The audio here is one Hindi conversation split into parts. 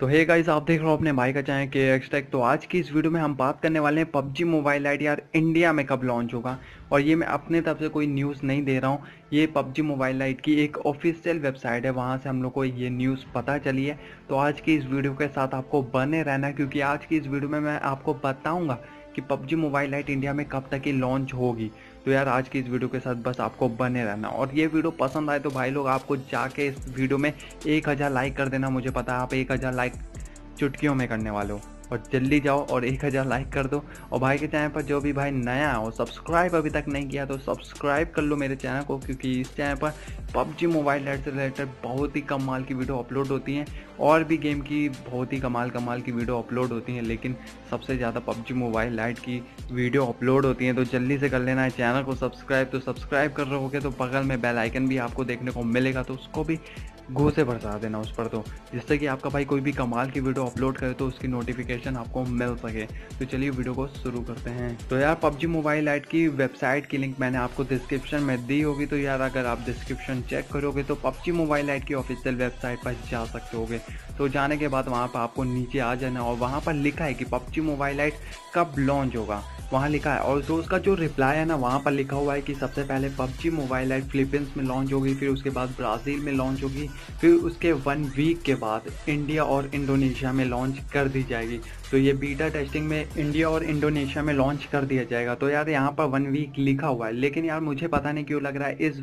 तो हे गाइस आप देख रहे हो अपने भाई का चैनल के एक्सटेक तो आज की इस वीडियो में हम बात करने वाले हैं पबजी मोबाइल लाइट यार इंडिया में कब लॉन्च होगा। और ये मैं अपने तरफ़ से कोई न्यूज़ नहीं दे रहा हूँ। ये पबजी मोबाइल लाइट की एक ऑफिशियल वेबसाइट है, वहाँ से हम लोग को ये न्यूज़ पता चली है। तो आज की इस वीडियो के साथ आपको बने रहना, क्योंकि आज की इस वीडियो में मैं आपको बताऊँगा कि पबजी मोबाइल लाइट इंडिया में कब तक ही लॉन्च होगी। तो यार आज की इस वीडियो के साथ बस आपको बने रहना। और ये वीडियो पसंद आए तो भाई लोग आपको जाके इस वीडियो में एक हज़ार लाइक कर देना, मुझे पता है आप एक हज़ार लाइक चुटकियों में करने वाले हो। और जल्दी जाओ और एक हज़ार लाइक कर दो। और भाई के चैनल पर जो भी भाई नया हो सब्सक्राइब अभी तक नहीं किया तो सब्सक्राइब कर लो मेरे चैनल को, क्योंकि इस चैनल पर पबजी मोबाइल लाइट से रिलेटेड बहुत ही कमाल की वीडियो अपलोड होती हैं। और भी गेम की बहुत ही कमाल कमाल की वीडियो अपलोड होती हैं, लेकिन सबसे ज़्यादा पबजी मोबाइल लाइट की वीडियो अपलोड होती हैं। तो जल्दी से कर लेना है चैनल को सब्सक्राइब तो सब्सक्राइब कर रहे होगे तो बगल में बेल आइकन भी आपको देखने को मिलेगा तो उसको भी गो से बरसा देना उस पर। तो जिससे कि आपका भाई कोई भी कमाल की वीडियो अपलोड करे तो उसकी नोटिफिकेशन आपको मिल सके। तो चलिए वीडियो को शुरू करते हैं। तो यार पबजी मोबाइल ऐट की वेबसाइट की लिंक मैंने आपको डिस्क्रिप्शन में दी होगी। तो यार, अगर आप डिस्क्रिप्शन चेक करोगे तो पबजी मोबाइल ऐट की ऑफिशियल वेबसाइट पर जा सकते होगे। तो जाने के बाद वहाँ पर आपको नीचे आ जाना और वहाँ पर लिखा है कि पबजी मोबाइल ऐट कब लॉन्च होगा। वहाँ लिखा है। और जो उसका जो रिप्लाई है ना, वहाँ पर लिखा हुआ है कि सबसे पहले पबजी मोबाइल ऐप फिलीपींस में लॉन्च होगी, फिर उसके बाद ब्राज़ील में लॉन्च होगी, फिर उसके वन वीक के बाद इंडिया और इंडोनेशिया में लॉन्च कर दी जाएगी। तो ये बीटा टेस्टिंग में इंडिया और इंडोनेशिया में लॉन्च कर दिया जाएगा। तो यार यहाँ पर वन वीक लिखा हुआ है। लेकिन यार मुझे पता नहीं क्यों लग रहा है, इस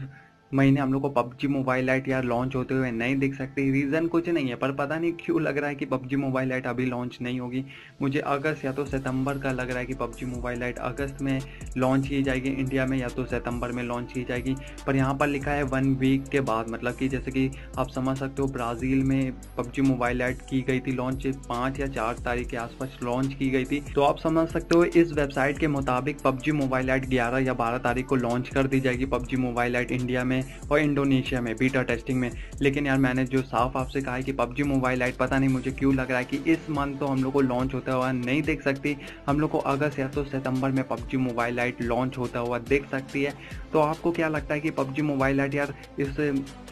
महीने हम लोग को पबजी मोबाइल लाइट यार लॉन्च होते हुए नहीं दिख सकते। रीज़न कुछ नहीं है, पर पता नहीं क्यों लग रहा है कि पबजी मोबाइल लाइट अभी लॉन्च नहीं होगी। मुझे अगस्त या तो सितंबर का लग रहा है कि पबजी मोबाइल लाइट अगस्त में लॉन्च की जाएगी इंडिया में या तो सितंबर में लॉन्च की जाएगी। पर यहाँ पर लिखा है वन वीक के बाद मतलब कि जैसे कि आप समझ सकते हो, ब्राज़ील में पबजी मोबाइल लाइट की गई थी लॉन्च पाँच या चार तारीख के आसपास लॉन्च की गई थी। तो आप समझ सकते हो, इस वेबसाइट के मुताबिक पबजी मोबाइल लाइट ग्यारह या बारह तारीख को लॉन्च कर दी जाएगी, पबजी मोबाइल लाइट इंडिया में। और इंडोनेशिया में बीटा टेस्टिंग में। लेकिन यार, मैंने जो साफ़ आपसे कहा है कि पबजी मोबाइल लाइट पता नहीं मुझे क्यों लग रहा है कि इस मंथ तो हम लोग को लॉन्च होता हुआ नहीं देख सकती। हम लोग को अगस्त या तो सितंबर में पबजी मोबाइल लाइट लॉन्च होता हुआ देख सकती है। तो आपको क्या लगता है कि पबजी मोबाइल लाइट यार इस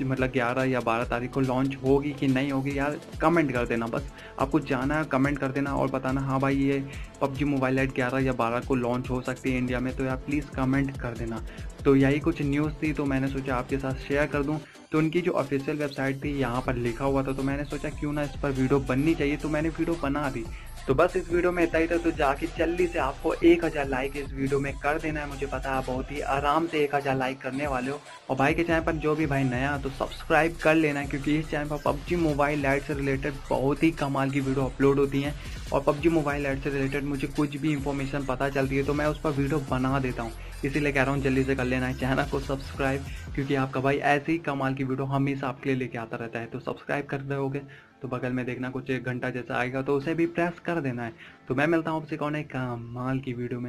मतलब ग्यारह या बारह तारीख को लॉन्च होगी कि नहीं होगी? यार कमेंट कर देना बस। आपको जाना है कमेंट कर देना और बताना हाँ भाई, ये पबजी मोबाइल लाइट ग्यारह या बारह को लॉन्च हो सकती है इंडिया में तो यार प्लीज़ कमेंट कर देना। तो यही कुछ न्यूज़ थी तो मैंने सोचा आपके साथ शेयर कर दूँ। तो उनकी जो ऑफिशियल वेबसाइट थी यहाँ पर लिखा हुआ था तो मैंने सोचा क्यों ना इस पर वीडियो बननी चाहिए तो मैंने वीडियो बना दी। तो बस इस वीडियो में इतना ही था तो जाके जल्दी से आपको एक हज़ार लाइक इस वीडियो में कर देना है। मुझे पता है बहुत ही आराम से एक हज़ार लाइक करने वाले हो। और भाई के चैनल पर जो भी भाई नया तो सब्सक्राइब कर लेना, क्योंकि इस चैनल पर पबजी मोबाइल लाइट से रिलेटेड बहुत ही कमाल की वीडियो अपलोड होती हैं। और पबजी मोबाइल ऐड से रिलेटेड मुझे कुछ भी इंफॉर्मेशन पता चलती है तो मैं उस पर वीडियो बना देता हूँ। इसीलिए कह रहा हूँ, जल्दी से कर लेना है चैनल को सब्सक्राइब क्योंकि आपका भाई ऐसे ही कमाल की वीडियो हमेशा आपके लिए लेके आता रहता है। तो सब्सक्राइब कर दोगे तो बगल में देखना कुछ एक घंटा जैसा आएगा तो उसे भी प्रेस कर देना है। तो मैं मिलता हूँ आपसे कौन है? कमाल की वीडियो में।